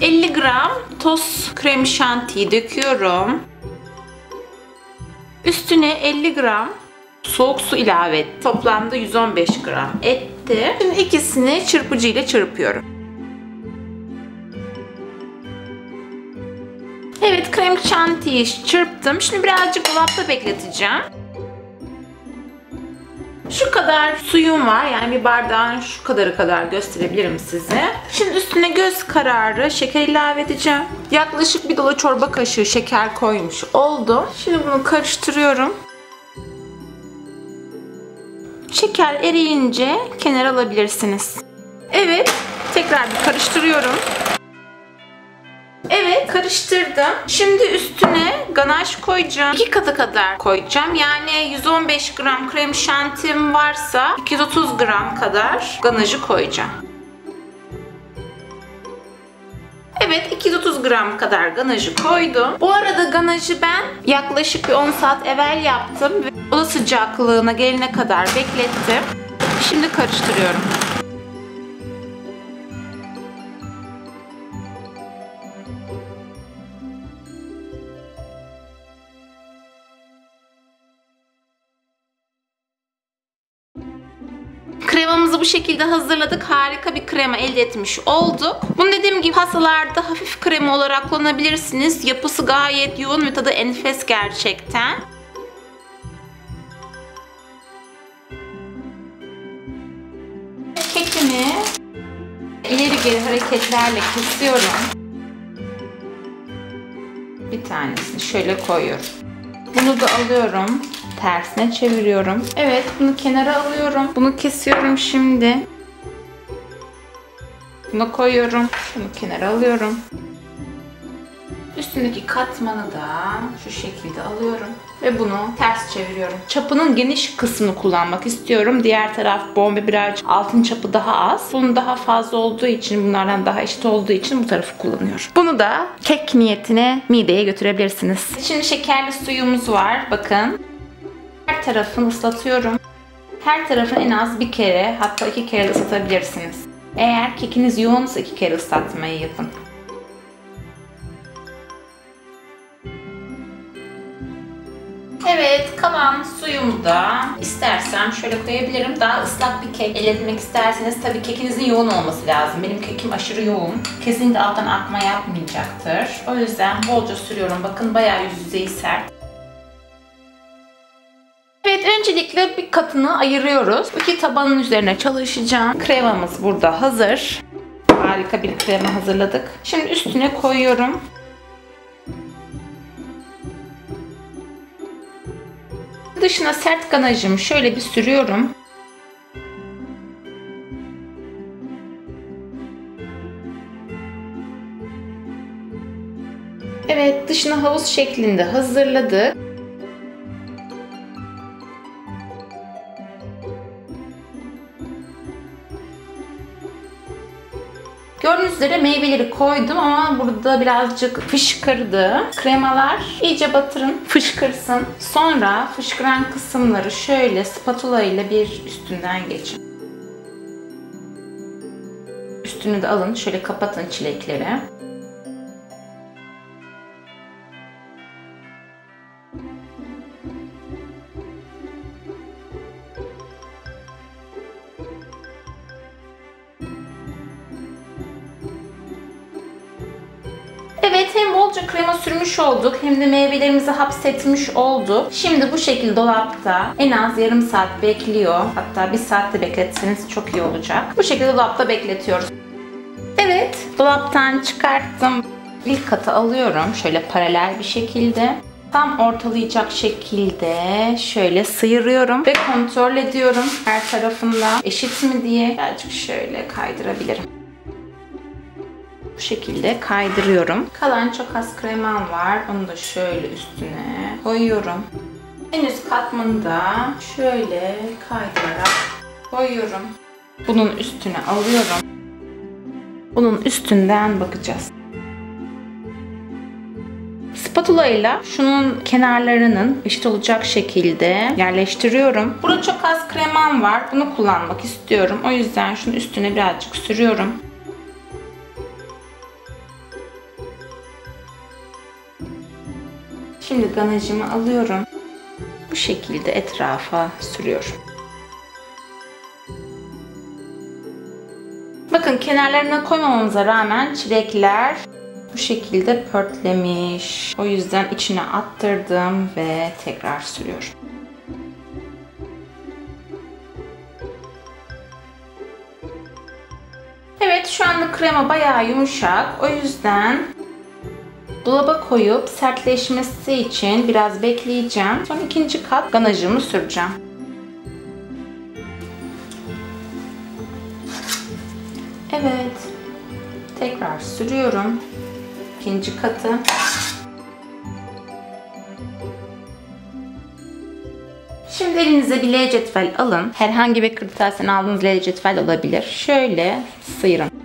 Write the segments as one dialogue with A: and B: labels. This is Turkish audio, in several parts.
A: 50 gram toz krem şantiyi döküyorum. Üstüne 50 gram soğuk su ilave ettim. Toplamda 115 gram etti. Şimdi ikisini çırpıcı ile çırpıyorum. Evet krem şantiyi çırptım. Şimdi birazcık dolapta bekleteceğim. Şu kadar suyum var. Yani bir bardağın şu kadarı kadar gösterebilirim size. Şimdi üstüne göz kararı şeker ilave edeceğim. Yaklaşık bir dolu çorba kaşığı şeker koymuş oldum. Şimdi bunu karıştırıyorum. Şeker eriyince kenara alabilirsiniz. Evet, tekrar bir karıştırıyorum. Karıştırdım. Şimdi üstüne ganaj koyacağım. 2 katı kadar koyacağım. Yani 115 gram krem şantim varsa 230 gram kadar ganajı koyacağım. Evet 230 gram kadar ganajı koydum. Bu arada ganajı ben yaklaşık bir 10 saat evvel yaptım. Ve oda sıcaklığına gelene kadar beklettim. Şimdi karıştırıyorum. Kremamızı bu şekilde hazırladık. Harika bir krema elde etmiş olduk. Bunu dediğim gibi pastalarda hafif krema olarak kullanabilirsiniz. Yapısı gayet yoğun ve tadı enfes gerçekten. Kekimi ileri geri hareketlerle kesiyorum. Bir tanesini şöyle koyuyorum. Bunu da alıyorum. Tersine çeviriyorum. Evet bunu kenara alıyorum. Bunu kesiyorum şimdi. Bunu koyuyorum. Bunu kenara alıyorum. Üstündeki katmanı da şu şekilde alıyorum. Ve bunu ters çeviriyorum. Çapının geniş kısmını kullanmak istiyorum. Diğer taraf bombe birazcık altın çapı daha az. Bunun daha fazla olduğu için, bunlardan daha eşit olduğu için bu tarafı kullanıyorum. Bunu da kek niyetine mideye götürebilirsiniz. Şimdi şekerli suyumuz var. Bakın. Her tarafını ıslatıyorum. Her tarafını en az bir kere hatta iki kere ıslatabilirsiniz. Eğer kekiniz yoğunsa iki kere ıslatmayı yapın. Evet kalan suyumu da istersem şöyle koyabilirim. Daha ıslak bir kek elde etmek isterseniz tabii kekinizin yoğun olması lazım. Benim kekim aşırı yoğun. Kesinlikle alttan akma yapmayacaktır. O yüzden bolca sürüyorum. Bakın bayağı yüz yüzeyi sert. Öncelikle bir katını ayırıyoruz. İki tabanın üzerine çalışacağım. Kremamız burada hazır. Harika bir krema hazırladık. Şimdi üstüne koyuyorum. Dışına sert ganajımı şöyle bir sürüyorum. Evet dışına havuz şeklinde hazırladık. Gördüğünüz üzere meyveleri koydum ama burada birazcık fışkırdı. Kremalar iyice batırın, fışkırsın. Sonra fışkıran kısımları şöyle spatula ile bir üstünden geçin. Üstünü de alın, şöyle kapatın çilekleri. Olduk hem de meyvelerimizi hapsetmiş olduk. Şimdi bu şekilde dolapta en az yarım saat bekliyor. Hatta bir saatte bekletseniz çok iyi olacak. Bu şekilde dolapta bekletiyoruz. Evet dolaptan çıkarttım. İlk katı alıyorum şöyle paralel bir şekilde. Tam ortalayacak şekilde şöyle sıyırıyorum ve kontrol ediyorum her tarafında eşit mi diye birazcık şöyle kaydırabilirim. Bu şekilde kaydırıyorum. Kalan çok az kremam var. Onu da şöyle üstüne koyuyorum. En üst katmanı da şöyle kaydırarak koyuyorum. Bunun üstüne alıyorum. Bunun üstünden bakacağız. Spatula ile şunun kenarlarının eşit olacak şekilde yerleştiriyorum. Burada çok az kremam var. Bunu kullanmak istiyorum. O yüzden şunun üstüne birazcık sürüyorum. Şimdi ganajımı alıyorum. Bu şekilde etrafa sürüyorum. Bakın kenarlarına koymamamıza rağmen çilekler bu şekilde pörtlemiş. O yüzden içine attırdım ve tekrar sürüyorum. Evet şu anda krema bayağı yumuşak. O yüzden dolaba koyup sertleşmesi için biraz bekleyeceğim. Sonra ikinci kat ganajımı süreceğim. Evet. Tekrar sürüyorum. İkinci katı. Şimdi elinize bir L cetvel alın. Herhangi bir kırtasiyeden aldığınız L cetvel olabilir. Şöyle sıyırın.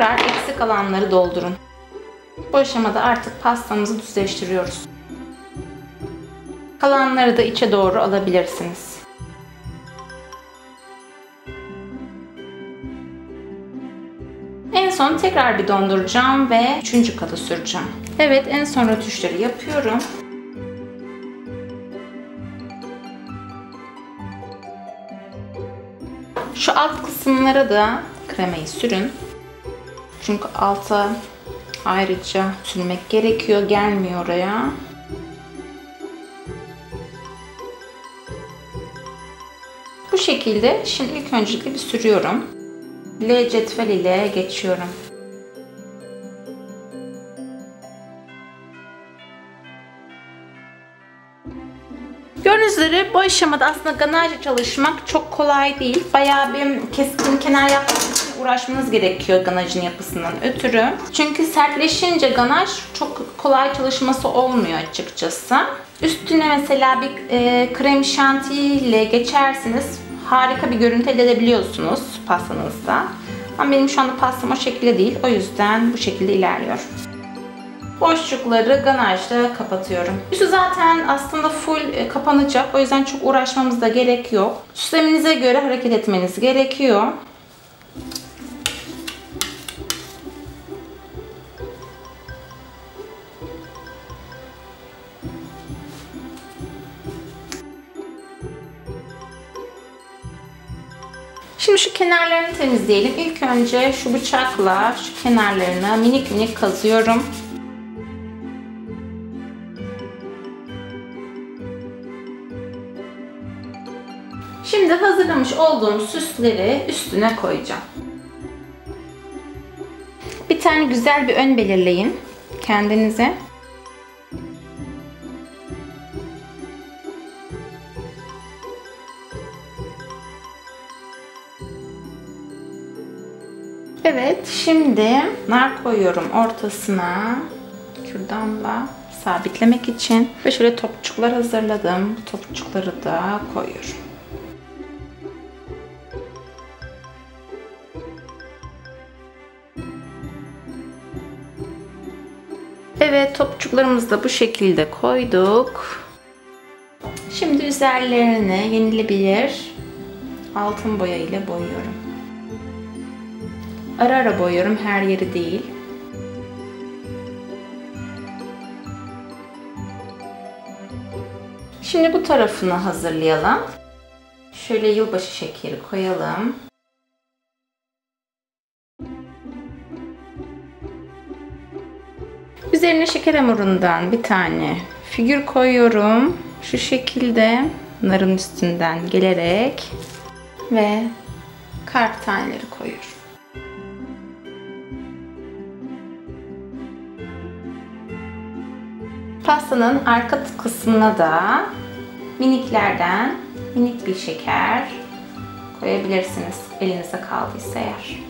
A: Tekrar eksik alanları doldurun. Bu aşamada artık pastamızı düzleştiriyoruz. Kalanları da içe doğru alabilirsiniz. En son tekrar bir donduracağım ve üçüncü katı süreceğim. Evet en son rötuşları yapıyorum. Şu alt kısımlara da kremayı sürün. Çünkü alta ayrıca sürmek gerekiyor. Gelmiyor oraya. Bu şekilde şimdi ilk öncelikle bir sürüyorum. L cetvel ile geçiyorum. Gördüğünüz üzere bu aşamada aslında ganajla çalışmak çok kolay değil. Bayağı bir keskin kenar yapmak uğraşmanız gerekiyor ganajın yapısından ötürü. Çünkü sertleşince ganaj çok kolay çalışması olmuyor açıkçası. Üstüne mesela bir e, krem şanti ile geçersiniz. Harika bir görüntü elde edebiliyorsunuz pastanızda. Ama benim şu anda pastam o şekilde değil. O yüzden bu şekilde ilerliyor. Boşlukları ganajla kapatıyorum. Üstü zaten aslında full e, kapanacak. O yüzden çok uğraşmamız da gerek yok. Sisteminize göre hareket etmeniz gerekiyor. Şimdi şu kenarlarını temizleyelim. İlk önce şu bıçakla şu kenarlarını minik minik kazıyorum. Şimdi hazırlamış olduğum süsleri üstüne koyacağım. Bir tane güzel bir ön belirleyin kendinize. Evet, şimdi nar koyuyorum ortasına kürdanla sabitlemek için ve şöyle topçuklar hazırladım. Bu topçukları da koyuyorum. Evet, topçuklarımızı da bu şekilde koyduk. Şimdi üzerlerine yenilebilir altın boya ile boyuyorum. Ara ara boyuyorum, her yeri değil. Şimdi bu tarafını hazırlayalım. Şöyle yılbaşı şekeri koyalım. Üzerine şeker hamurundan bir tane figür koyuyorum. Şu şekilde narın üstünden gelerek ve kart taneleri koyuyorum. Pastanın arka kısmına da miniklerden minik bir şeker koyabilirsiniz elinize kaldıysa eğer.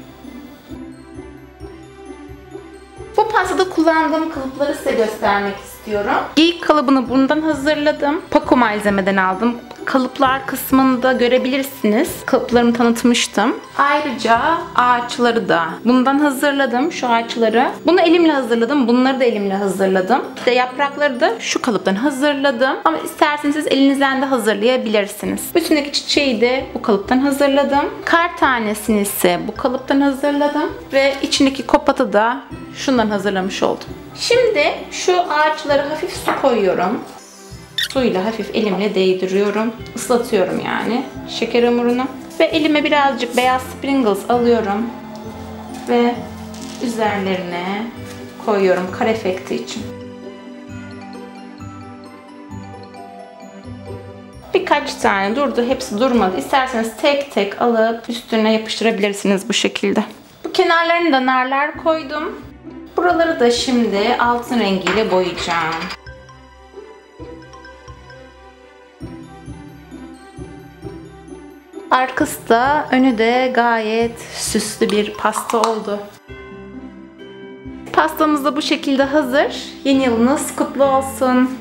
A: Bu pastada kullandığım kalıpları size göstermek istiyorum. İlk kalıbını bundan hazırladım. Paco malzemeden aldım. Kalıplar kısmında görebilirsiniz. Kalıplarımı tanıtmıştım. Ayrıca ağaçları da bundan hazırladım. Şu ağaçları. Bunu elimle hazırladım. Bunları da elimle hazırladım. İşte yaprakları da şu kalıptan hazırladım. Ama isterseniz siz elinizden de hazırlayabilirsiniz. Bütündeki çiçeği de bu kalıptan hazırladım. Kar tanesini ise bu kalıptan hazırladım. Ve içindeki kopatı da şundan hazırlamış oldum. Şimdi şu ağaçlara hafif su koyuyorum. Suyla hafif elimle değdiriyorum. Islatıyorum yani şeker hamurunu. Ve elime birazcık beyaz sprinkles alıyorum. Ve üzerlerine koyuyorum kar efekti için. Birkaç tane durdu. Hepsi durmadı. İsterseniz tek tek alıp üstüne yapıştırabilirsiniz bu şekilde. Bu kenarlarını da narlar koydum. Buraları da şimdi altın rengiyle boyayacağım. Arkası da önü de gayet süslü bir pasta oldu. Pastamız da bu şekilde hazır. Yeni yılınız kutlu olsun.